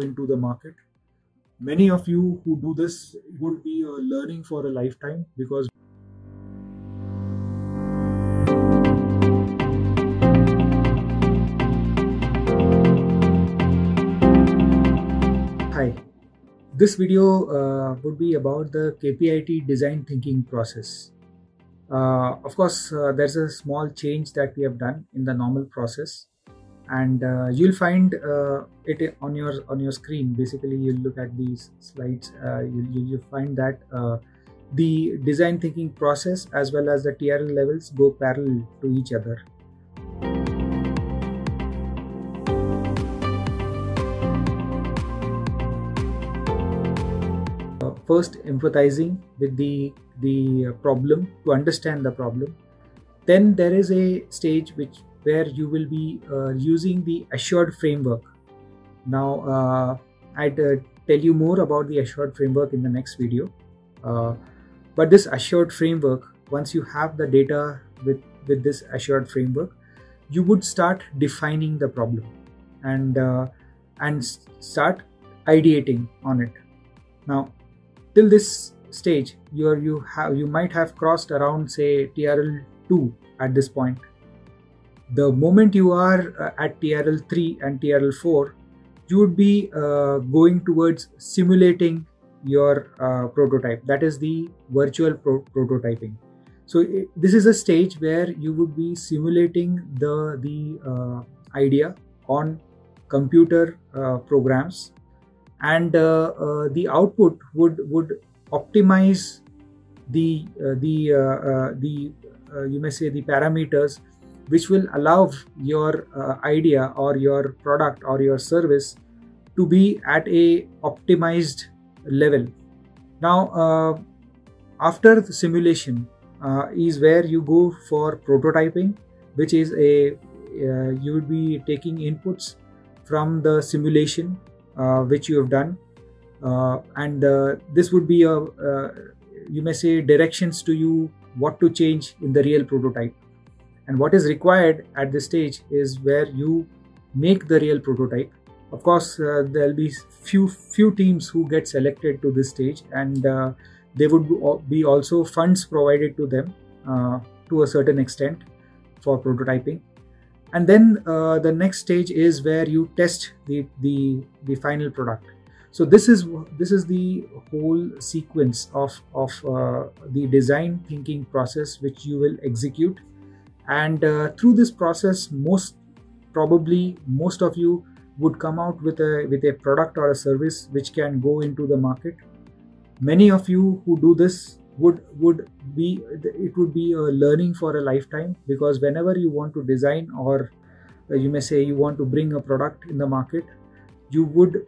into the market. Many of you who do this would be uh, learning for a lifetime because Hi, this video uh, would be about the KPIT design thinking process. Uh, of course, uh, there's a small change that we have done in the normal process, and uh, you'll find uh, it on your on your screen. Basically, you'll look at these slides. Uh, you'll, you'll find that the design thinking process as well as the TRL levels go parallel to each other. first empathizing with the the problem to understand the problem then there is a stage which where you will be uh, using the assured framework. Now uh, i'd uh, tell you more about the assured framework in the next video. But this assured framework once you have the data with with this assured framework you would start defining the problem and uh, and start ideating on it. Now till this stage you are you have you might have crossed around say TRL2 at this point the moment you are uh, at TRL3 and TRL4 you would be uh, going towards simulating your uh, prototype. That is the virtual pro prototyping. So it, this is a stage where you would be simulating the the idea on computer uh, programs. And uh, uh, the output would would optimize the the the you may say the parameters which will allow your idea or your product or your service to be at a optimized level. Now after the simulation uh, is where you go for prototyping which is a uh, you would be taking inputs from the simulation uh, which you have done. Uh, and uh, this would be a you may say directions to you what to change in the real prototype and what is required at this stage is where you make the real prototype. Of course uh, there'll be few few teams who get selected to this stage and uh, there would be also funds provided to them uh, to a certain extent for prototyping. And then uh, the next stage is where you test the the the final product. So this is this is the whole sequence of of uh, the design thinking process which you will execute and uh, through this process most probably most of you would come out with a with a product or a service which can go into the market. Many of you who do this would would be it would be a learning for a lifetime because whenever you want to design or uh, you may say you want to bring a product in the market you would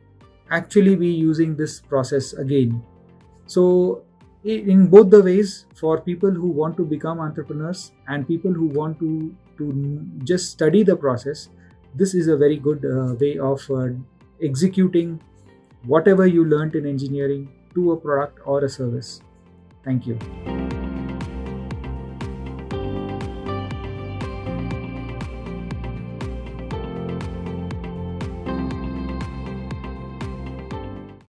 actually be using this process again. So in both the ways for people who want to become entrepreneurs and people who want to to just study the process this is a very good uh, way of uh, executing whatever you learned in engineering to a product or a service Thank you.